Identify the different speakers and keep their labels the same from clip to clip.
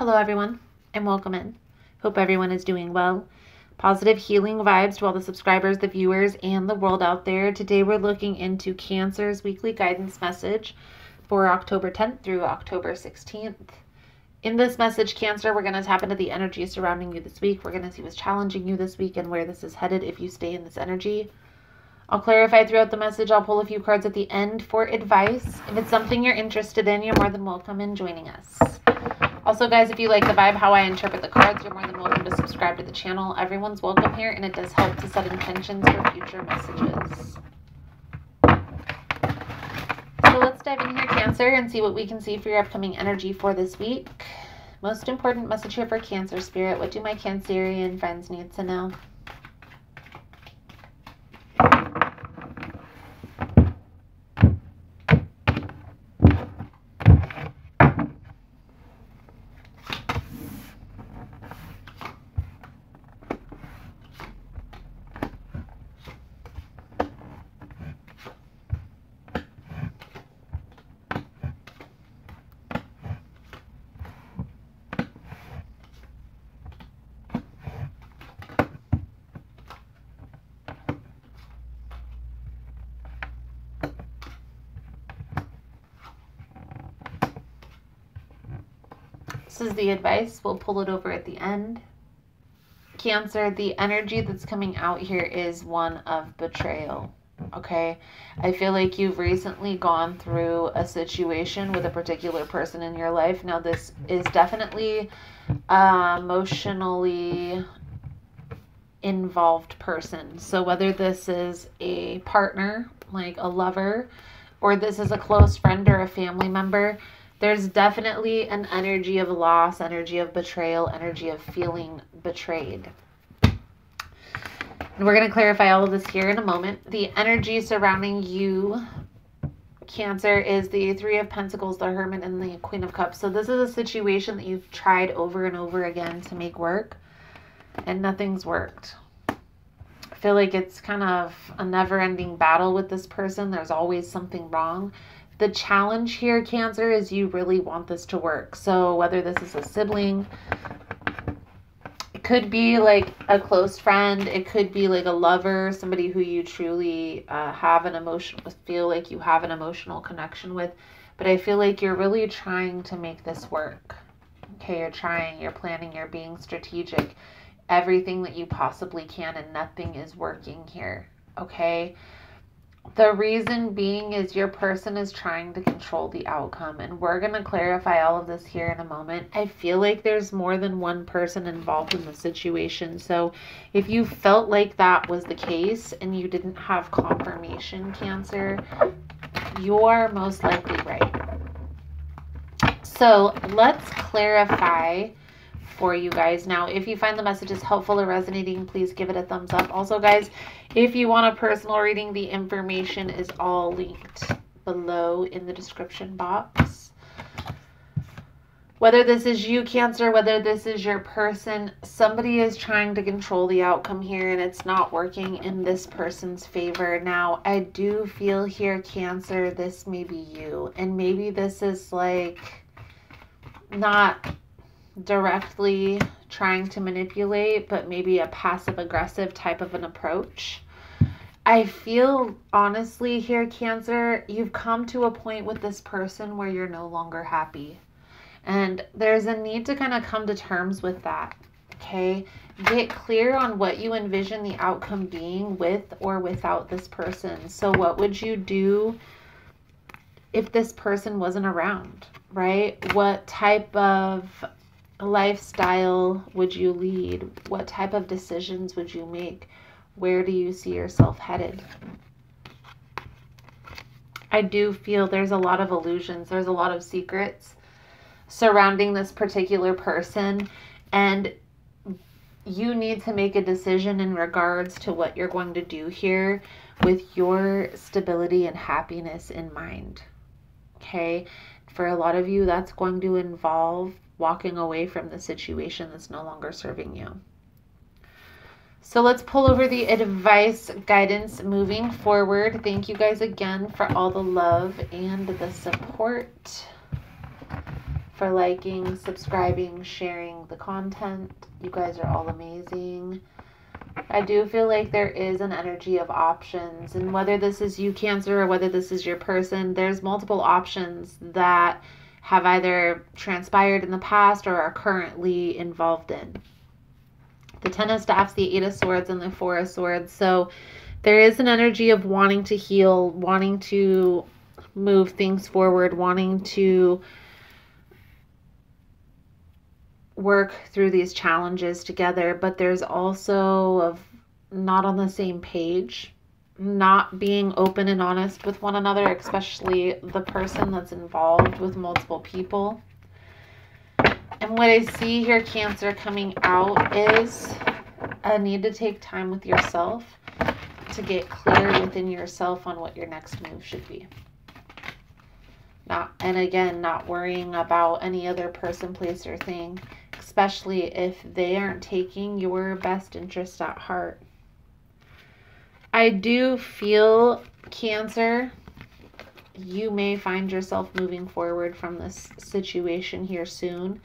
Speaker 1: Hello, everyone, and welcome in. Hope everyone is doing well. Positive healing vibes to all the subscribers, the viewers, and the world out there. Today, we're looking into Cancer's weekly guidance message for October 10th through October 16th. In this message, Cancer, we're going to tap into the energy surrounding you this week. We're going to see what's challenging you this week and where this is headed if you stay in this energy. I'll clarify throughout the message. I'll pull a few cards at the end for advice. If it's something you're interested in, you're more than welcome in joining us. Also, guys, if you like the vibe, how I interpret the cards, you're more than welcome to subscribe to the channel. Everyone's welcome here, and it does help to set intentions for future messages. So let's dive in here, Cancer, and see what we can see for your upcoming energy for this week. Most important message here for Cancer Spirit. What do my Cancerian friends need to know? This is the advice. We'll pull it over at the end. Cancer, the energy that's coming out here is one of betrayal. Okay. I feel like you've recently gone through a situation with a particular person in your life. Now, this is definitely uh, emotionally involved person. So, whether this is a partner, like a lover, or this is a close friend or a family member, there's definitely an energy of loss, energy of betrayal, energy of feeling betrayed. And we're going to clarify all of this here in a moment. The energy surrounding you, Cancer, is the Three of Pentacles, the Hermit, and the Queen of Cups. So this is a situation that you've tried over and over again to make work, and nothing's worked. I feel like it's kind of a never-ending battle with this person. There's always something wrong the challenge here, Cancer, is you really want this to work. So whether this is a sibling, it could be like a close friend, it could be like a lover, somebody who you truly uh, have an emotion, feel like you have an emotional connection with. But I feel like you're really trying to make this work. Okay, you're trying, you're planning, you're being strategic, everything that you possibly can, and nothing is working here. Okay the reason being is your person is trying to control the outcome, and we're going to clarify all of this here in a moment. I feel like there's more than one person involved in the situation. So, if you felt like that was the case and you didn't have confirmation, Cancer, you're most likely right. So, let's clarify for you guys. Now, if you find the messages helpful or resonating, please give it a thumbs up. Also, guys, if you want a personal reading, the information is all linked below in the description box. Whether this is you, Cancer, whether this is your person, somebody is trying to control the outcome here and it's not working in this person's favor. Now, I do feel here, Cancer, this may be you. And maybe this is like not directly trying to manipulate, but maybe a passive aggressive type of an approach. I feel honestly here, Cancer, you've come to a point with this person where you're no longer happy. And there's a need to kind of come to terms with that. Okay. Get clear on what you envision the outcome being with or without this person. So, what would you do if this person wasn't around, right? What type of lifestyle would you lead? What type of decisions would you make? Where do you see yourself headed? I do feel there's a lot of illusions, there's a lot of secrets surrounding this particular person, and you need to make a decision in regards to what you're going to do here with your stability and happiness in mind. Okay, for a lot of you, that's going to involve walking away from the situation that's no longer serving you. So let's pull over the advice guidance moving forward. Thank you guys again for all the love and the support. for liking, subscribing, sharing the content. You guys are all amazing. I do feel like there is an energy of options, and whether this is you, Cancer, or whether this is your person, there's multiple options that have either transpired in the past or are currently involved in. The Ten of Staffs, the Eight of Swords, and the Four of Swords. So there is an energy of wanting to heal, wanting to move things forward, wanting to work through these challenges together, but there's also of not on the same page, not being open and honest with one another, especially the person that's involved with multiple people. And what I see here, Cancer, coming out is a need to take time with yourself to get clear within yourself on what your next move should be. Not, and again, not worrying about any other person, place, or thing especially if they aren't taking your best interest at heart. I do feel Cancer, you may find yourself moving forward from this situation here soon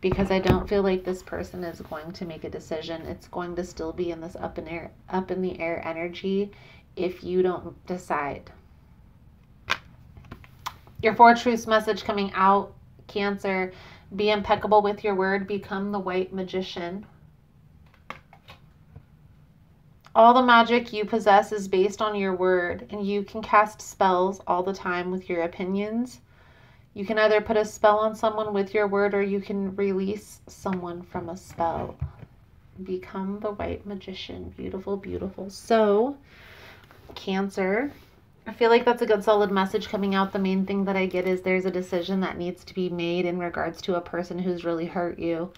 Speaker 1: because I don't feel like this person is going to make a decision. It's going to still be in this up in air up in the air energy if you don't decide. Your four truths message coming out, Cancer, be impeccable with your word. Become the white magician. All the magic you possess is based on your word, and you can cast spells all the time with your opinions. You can either put a spell on someone with your word or you can release someone from a spell. Become the white magician. Beautiful, beautiful. So, Cancer, I feel like that's a good solid message coming out. The main thing that I get is there's a decision that needs to be made in regards to a person who's really hurt you.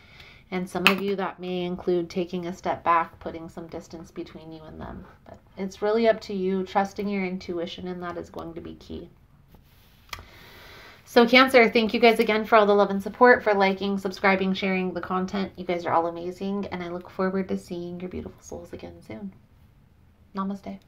Speaker 1: And some of you that may include taking a step back, putting some distance between you and them. But it's really up to you. Trusting your intuition and that is going to be key. So Cancer, thank you guys again for all the love and support, for liking, subscribing, sharing the content. You guys are all amazing. And I look forward to seeing your beautiful souls again soon. Namaste.